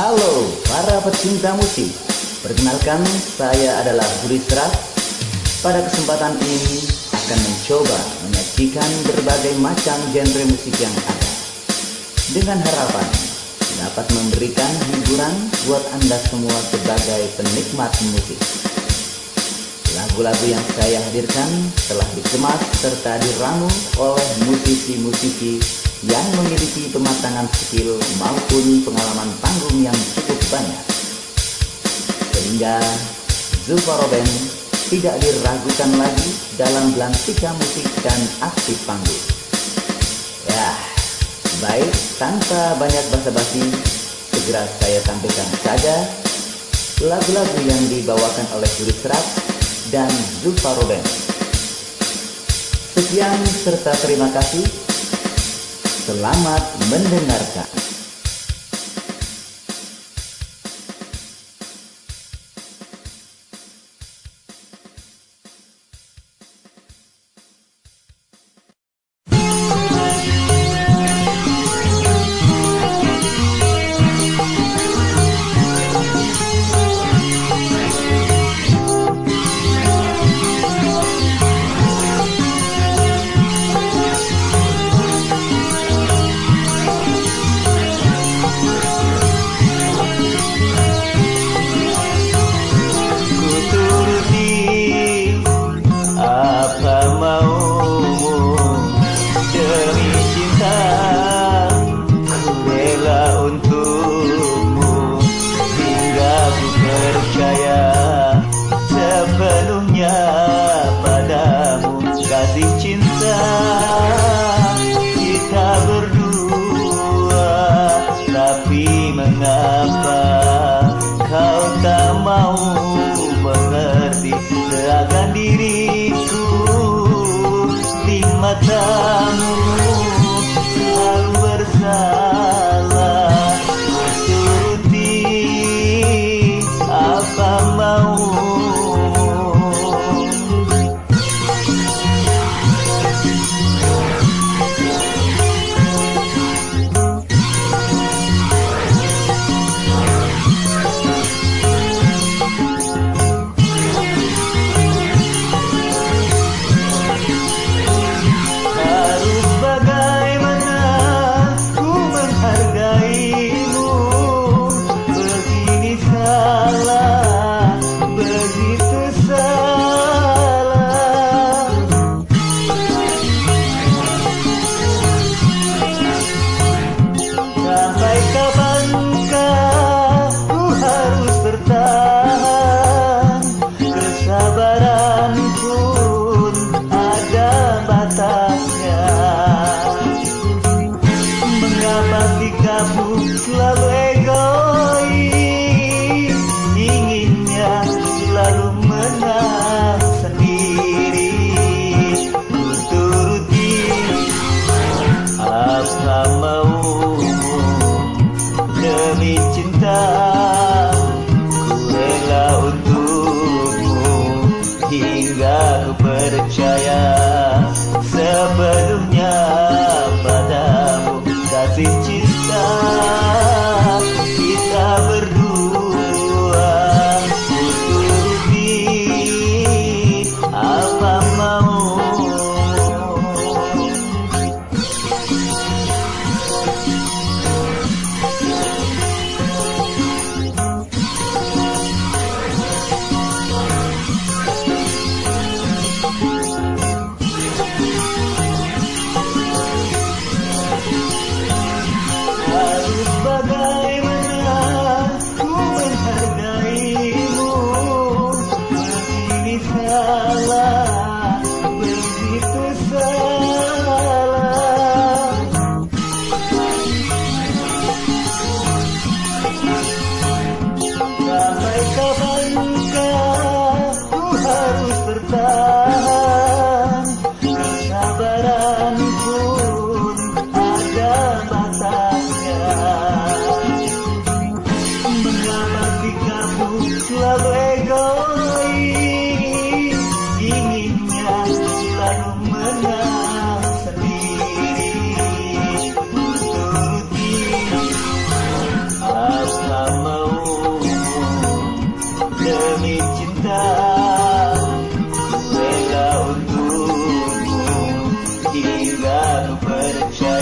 Halo para pecinta musik. Perkenalkan saya adalah Budi Serat Pada kesempatan ini akan mencoba menyajikan berbagai macam genre musik yang ada. Dengan harapan dapat memberikan hiburan buat Anda semua sebagai penikmat musik. Lagu-lagu yang saya hadirkan telah dikemas serta diramu oleh musisi-musisi yang memiliki pematangan skill maupun pengalaman panggung yang cukup banyak. Sehingga Zulfa Robin tidak diragukan lagi dalam belantika musik dan aktif panggung. Ya, baik tanpa banyak basa-basi, segera saya sampaikan saja lagu-lagu yang dibawakan oleh Juri Serat dan Zulfa Robin. Sekian serta terima kasih. Selamat mendengarkan. dicinta yeah. Kasih cinta selalu egois inginnya selalu menang. Sendiri turuti apa mau demi cinta rela untukmu tidak percaya.